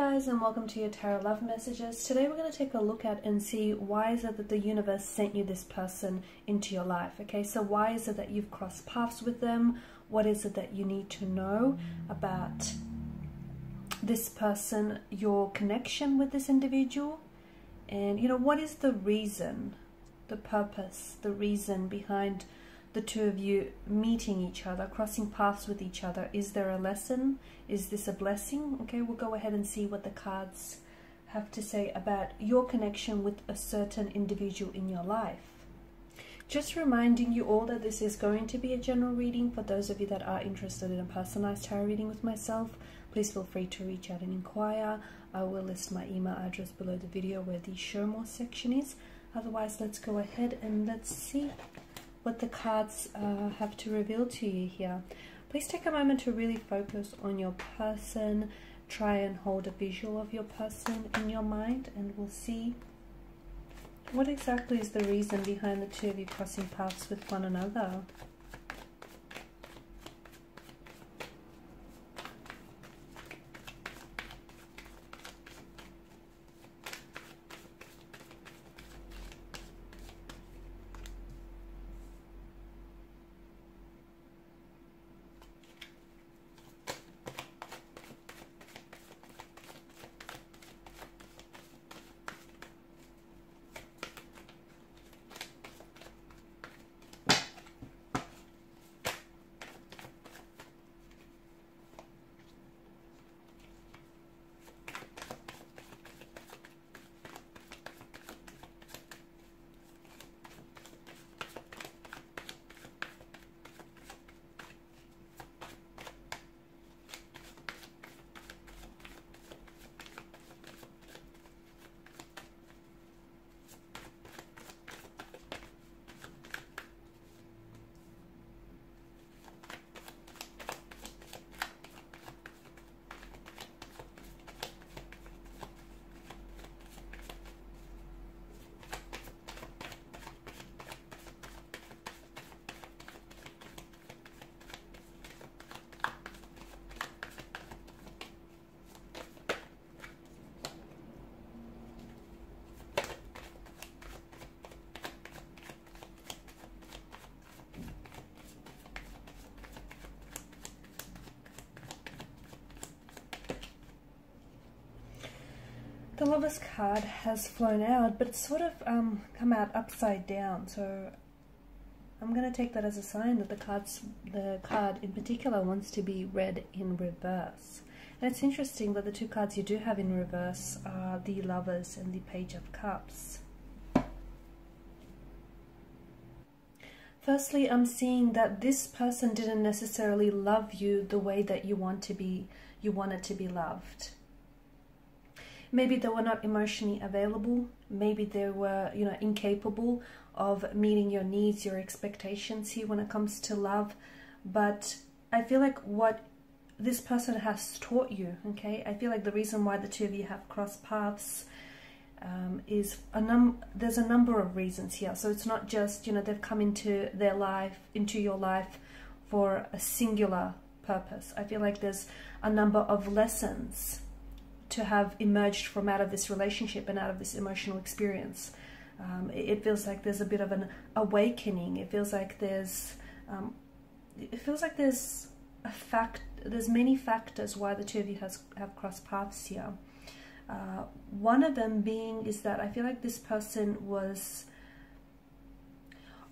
guys and welcome to your Tarot Love Messages. Today we're going to take a look at and see why is it that the universe sent you this person into your life. Okay, so why is it that you've crossed paths with them? What is it that you need to know about this person, your connection with this individual? And you know, what is the reason, the purpose, the reason behind the two of you meeting each other, crossing paths with each other. Is there a lesson? Is this a blessing? Okay, we'll go ahead and see what the cards have to say about your connection with a certain individual in your life. Just reminding you all that this is going to be a general reading. For those of you that are interested in a personalized tarot reading with myself, please feel free to reach out and inquire. I will list my email address below the video where the show more section is. Otherwise, let's go ahead and let's see what the cards uh, have to reveal to you here. Please take a moment to really focus on your person. Try and hold a visual of your person in your mind and we'll see what exactly is the reason behind the two of you crossing paths with one another. The Lover's card has flown out, but it's sort of um, come out upside down. So I'm going to take that as a sign that the cards, the card in particular wants to be read in reverse. And it's interesting that the two cards you do have in reverse are the Lovers and the Page of Cups. Firstly, I'm seeing that this person didn't necessarily love you the way that you want to be, you wanted to be loved maybe they were not emotionally available. Maybe they were you know incapable of meeting your needs your expectations here when it comes to love. But i feel like what this person has taught you okay? I feel like the reason why the two of you have crossed paths um, is a num there's a number of reasons here. So it's not just you know they've come into their life into your life for a singular purpose. I feel like there's a number of lessons to have emerged from out of this relationship and out of this emotional experience. Um, it, feels like there's a bit of an awakening. It feels like there's, um, it feels like there's a fact. There's many factors why the two of you has have crossed paths here. Uh, one of them being is that I feel like this person was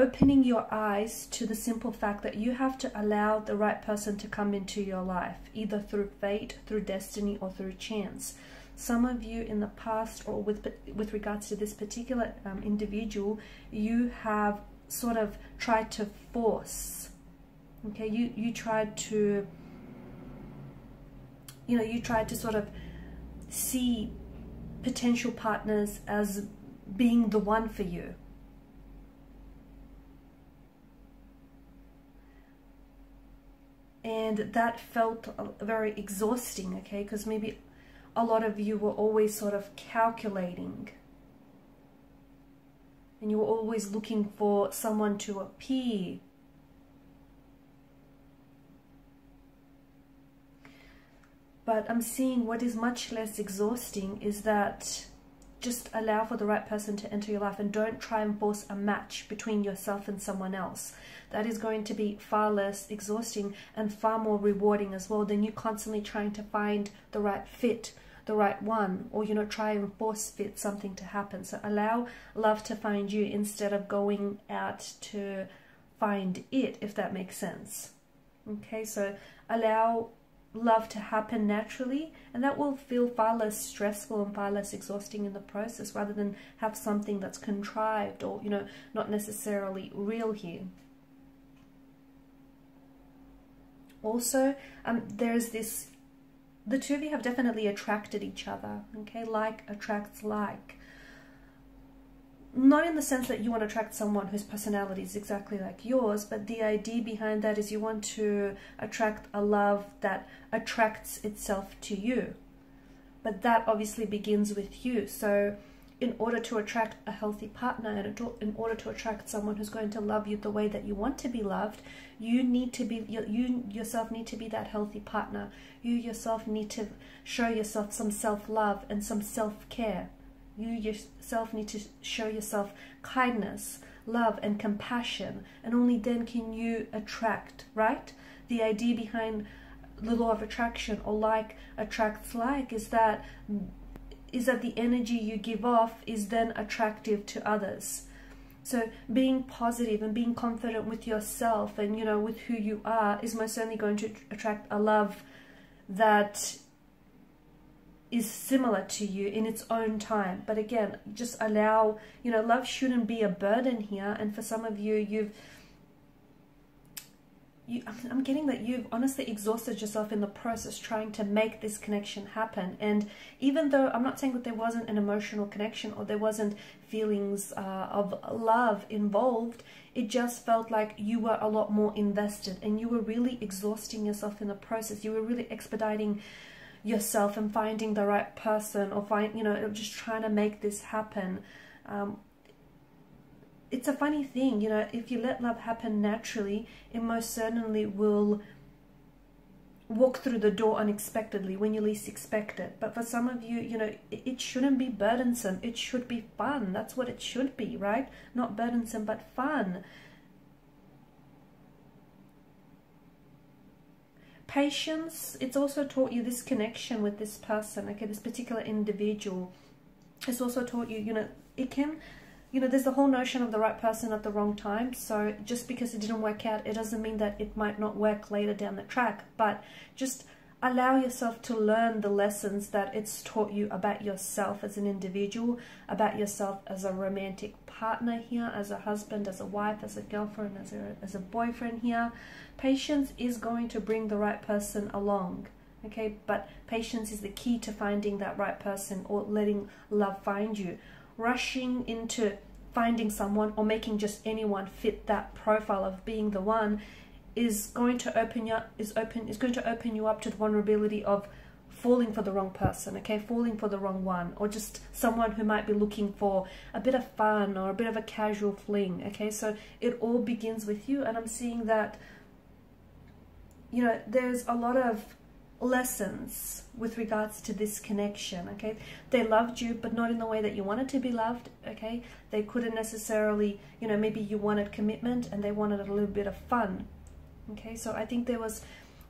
opening your eyes to the simple fact that you have to allow the right person to come into your life, either through fate, through destiny, or through chance. Some of you in the past, or with with regards to this particular um, individual, you have sort of tried to force. Okay, you you tried to, you know, you tried to sort of see potential partners as being the one for you and that felt uh, very exhausting okay? Because maybe a lot of you were always sort of calculating. And you were always looking for someone to appear. But I'm seeing what is much less exhausting is that just allow for the right person to enter your life and don't try and force a match between yourself and someone else. That is going to be far less exhausting and far more rewarding as well than you constantly trying to find the right fit, the right one, or you know, try and force fit something to happen. So allow love to find you instead of going out to find it, if that makes sense. Okay, so allow love to happen naturally and that will feel far less stressful and far less exhausting in the process rather than have something that's contrived or you know not necessarily real here. Also um, there's this the two of you have definitely attracted each other okay? Like attracts like not in the sense that you want to attract someone whose personality is exactly like yours, but the idea behind that is you want to attract a love that attracts itself to you. But that obviously begins with you. So, in order to attract a healthy partner and in order to attract someone who's going to love you the way that you want to be loved, you need to be you, you yourself need to be that healthy partner. You yourself need to show yourself some self-love and some self-care you yourself need to show yourself kindness, love, and compassion, and only then can you attract, right? The idea behind the law of attraction or like attracts like is that is that the energy you give off is then attractive to others. So being positive and being confident with yourself and you know with who you are is most certainly going to attract a love that is similar to you in its own time. But again, just allow, you know, love shouldn't be a burden here. And for some of you, you've, you, I'm getting that you've honestly exhausted yourself in the process trying to make this connection happen. And even though I'm not saying that there wasn't an emotional connection or there wasn't feelings uh, of love involved, it just felt like you were a lot more invested and you were really exhausting yourself in the process. You were really expediting yourself and finding the right person or find you know just trying to make this happen um, it's a funny thing you know if you let love happen naturally it most certainly will walk through the door unexpectedly when you least expect it. But for some of you you know it, it shouldn't be burdensome. It should be fun. That's what it should be right? Not burdensome but fun Patience, it's also taught you this connection with this person, okay, this particular individual. It's also taught you, you know, it can, you know, there's the whole notion of the right person at the wrong time. So just because it didn't work out, it doesn't mean that it might not work later down the track. But just allow yourself to learn the lessons that it's taught you about yourself as an individual, about yourself as a romantic partner here, as a husband, as a wife, as a girlfriend, as a, as a boyfriend here. Patience is going to bring the right person along. Okay, but patience is the key to finding that right person or letting love find you. Rushing into finding someone or making just anyone fit that profile of being the one is going to open you is open is going to open you up to the vulnerability of falling for the wrong person okay? Falling for the wrong one or just someone who might be looking for a bit of fun or a bit of a casual fling okay? So it all begins with you and i'm seeing that you know there's a lot of lessons with regards to this connection okay? They loved you but not in the way that you wanted to be loved okay? They couldn't necessarily you know maybe you wanted commitment and they wanted a little bit of fun okay so i think there was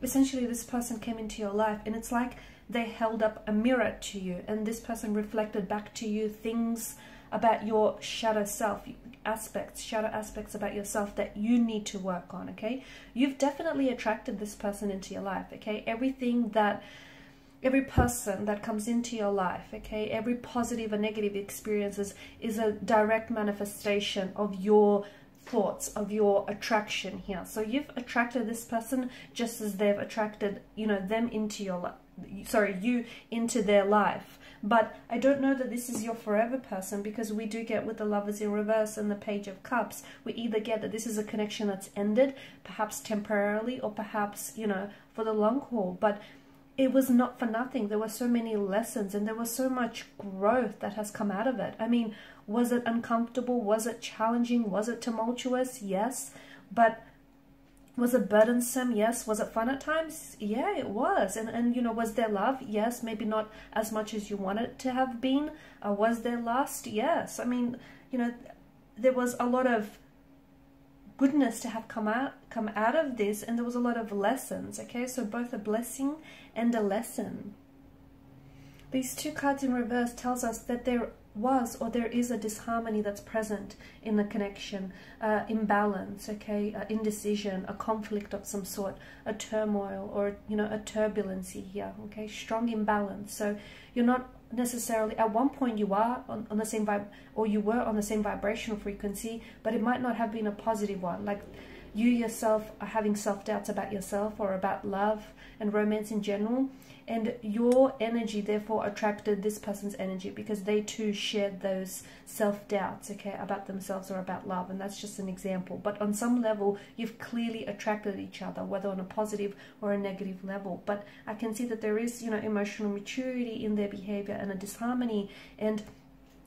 essentially this person came into your life and it's like they held up a mirror to you and this person reflected back to you things about your shadow self aspects shadow aspects about yourself that you need to work on okay? You've definitely attracted this person into your life okay? Everything that every person that comes into your life okay? Every positive or negative experiences is a direct manifestation of your thoughts of your attraction here. So you've attracted this person just as they've attracted, you know, them into your life, sorry, you into their life. But I don't know that this is your forever person because we do get with the lovers in reverse and the page of cups, we either get that this is a connection that's ended, perhaps temporarily or perhaps, you know, for the long haul. But it was not for nothing. There were so many lessons and there was so much growth that has come out of it. I mean, was it uncomfortable? Was it challenging? Was it tumultuous? Yes. But was it burdensome yes was it fun at times yeah it was and and you know was there love yes maybe not as much as you wanted to have been uh, was there lust yes i mean you know there was a lot of goodness to have come out come out of this and there was a lot of lessons okay? So both a blessing and a lesson. These two cards in reverse tells us that there was or there is a disharmony that's present in the connection, uh, imbalance, okay, uh, indecision, a conflict of some sort, a turmoil or, you know, a turbulency here, okay, strong imbalance. So you're not necessarily, at one point you are on, on the same vibe, or you were on the same vibrational frequency, but it might not have been a positive one. Like you yourself are having self-doubts about yourself or about love and romance in general and your energy therefore attracted this person's energy because they too shared those self-doubts okay about themselves or about love and that's just an example. But on some level you've clearly attracted each other whether on a positive or a negative level. But i can see that there is you know emotional maturity in their behavior and a disharmony and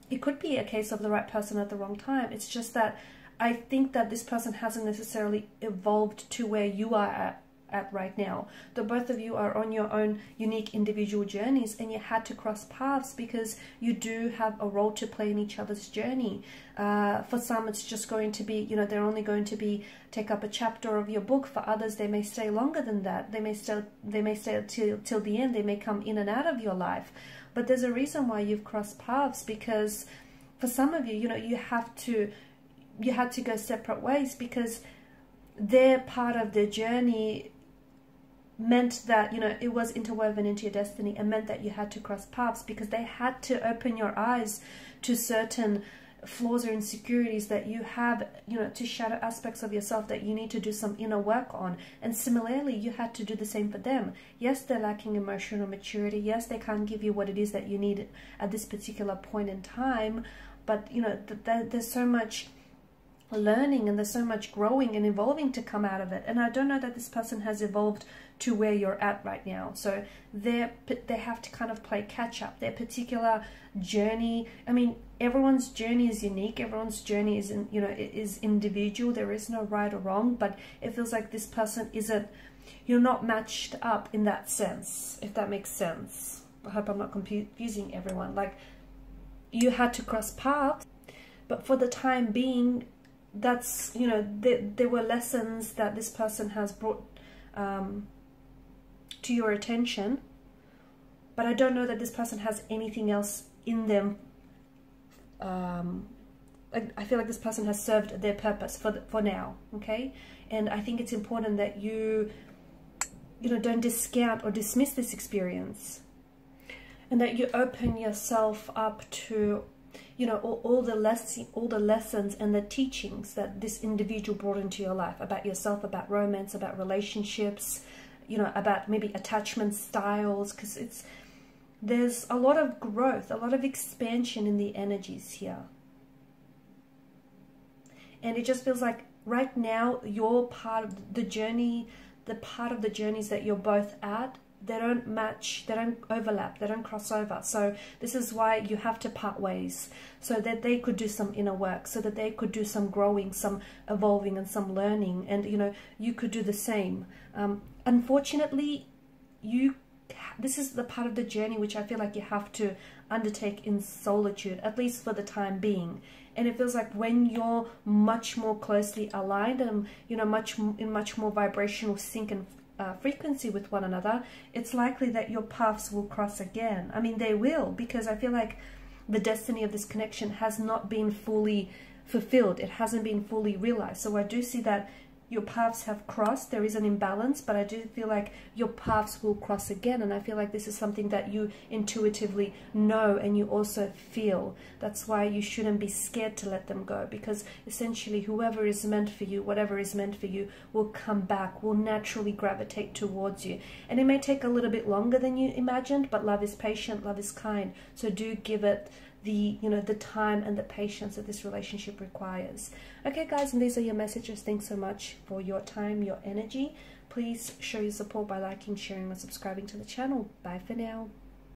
it could be a case of the right person at the wrong time. It's just that I think that this person hasn't necessarily evolved to where you are at, at right now. The both of you are on your own unique individual journeys and you had to cross paths because you do have a role to play in each other's journey. Uh, for some, it's just going to be, you know, they're only going to be take up a chapter of your book. For others, they may stay longer than that. They may still, they may stay till till the end. They may come in and out of your life. But there's a reason why you've crossed paths because for some of you, you know, you have to you had to go separate ways because their part of the journey meant that you know it was interwoven into your destiny and meant that you had to cross paths because they had to open your eyes to certain flaws or insecurities that you have you know to shadow aspects of yourself that you need to do some inner work on. And similarly you had to do the same for them. Yes they're lacking emotional maturity. Yes they can't give you what it is that you need at this particular point in time but you know th th there's so much learning and there's so much growing and evolving to come out of it. And i don't know that this person has evolved to where you're at right now. So they they have to kind of play catch up. Their particular journey i mean everyone's journey is unique. Everyone's journey is you know is individual. There is no right or wrong. But it feels like this person isn't you're not matched up in that sense if that makes sense. I hope i'm not confusing everyone. Like you had to cross paths but for the time being that's you know there, there were lessons that this person has brought um, to your attention but I don't know that this person has anything else in them um, I, I feel like this person has served their purpose for the, for now okay? And I think it's important that you you know don't discount or dismiss this experience and that you open yourself up to you know all, all the lessons all the lessons and the teachings that this individual brought into your life about yourself about romance about relationships you know about maybe attachment styles because it's there's a lot of growth a lot of expansion in the energies here. And it just feels like right now you're part of the journey the part of the journeys that you're both at they don't match, they don't overlap, they don't cross over. So this is why you have to part ways so that they could do some inner work, so that they could do some growing, some evolving and some learning. And, you know, you could do the same. Um, unfortunately, you this is the part of the journey which I feel like you have to undertake in solitude, at least for the time being. And it feels like when you're much more closely aligned and, you know, much in much more vibrational sync and uh, frequency with one another, it's likely that your paths will cross again. I mean, they will, because I feel like the destiny of this connection has not been fully fulfilled. It hasn't been fully realized. So I do see that your paths have crossed. There is an imbalance, but I do feel like your paths will cross again. And I feel like this is something that you intuitively know and you also feel. That's why you shouldn't be scared to let them go because essentially whoever is meant for you, whatever is meant for you, will come back, will naturally gravitate towards you. And it may take a little bit longer than you imagined, but love is patient, love is kind. So do give it the you know the time and the patience that this relationship requires. Okay guys and these are your messages. Thanks so much for your time your energy. Please show your support by liking sharing and subscribing to the channel. Bye for now